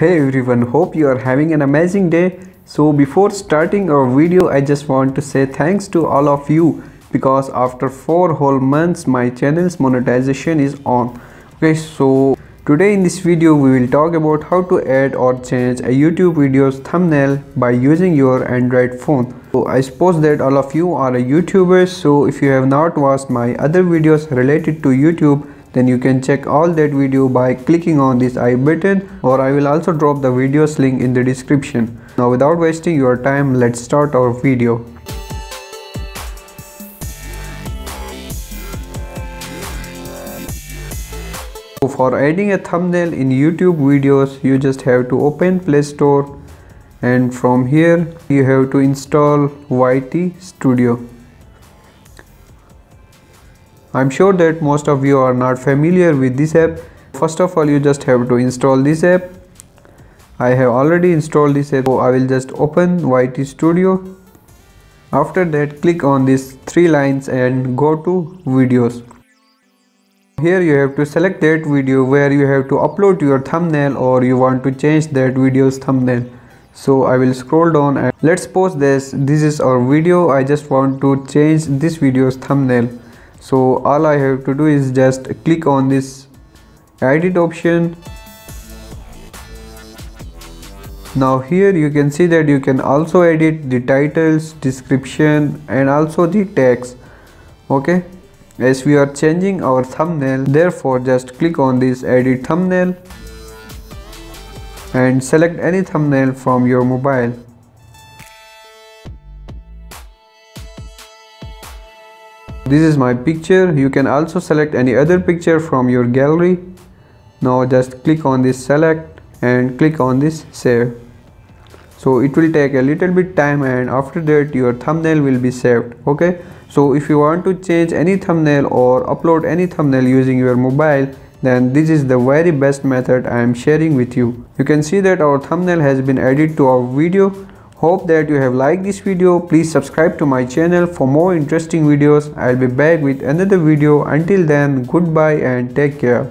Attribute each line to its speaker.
Speaker 1: Hey everyone, hope you are having an amazing day. So before starting our video, I just want to say thanks to all of you because after 4 whole months my channel's monetization is on. Okay, so today in this video we will talk about how to add or change a YouTube video's thumbnail by using your Android phone. So I suppose that all of you are a YouTubers so if you have not watched my other videos related to YouTube then you can check all that video by clicking on this i button or I will also drop the videos link in the description. Now without wasting your time let's start our video. So for adding a thumbnail in YouTube videos you just have to open Play Store and from here you have to install YT Studio. I'm sure that most of you are not familiar with this app. First of all, you just have to install this app. I have already installed this app, so I will just open YT Studio. After that, click on these three lines and go to videos. Here you have to select that video where you have to upload your thumbnail or you want to change that video's thumbnail. So I will scroll down and let's suppose this. This is our video. I just want to change this video's thumbnail so all I have to do is just click on this edit option. Now here you can see that you can also edit the titles description and also the text. Okay? As we are changing our thumbnail therefore just click on this edit thumbnail and select any thumbnail from your mobile this is my picture. You can also select any other picture from your gallery. Now just click on this select and click on this save. So it will take a little bit time and after that your thumbnail will be saved okay? So if you want to change any thumbnail or upload any thumbnail using your mobile then this is the very best method I am sharing with you. You can see that our thumbnail has been added to our video Hope that you have liked this video. Please subscribe to my channel for more interesting videos. I'll be back with another video. Until then, goodbye and take care.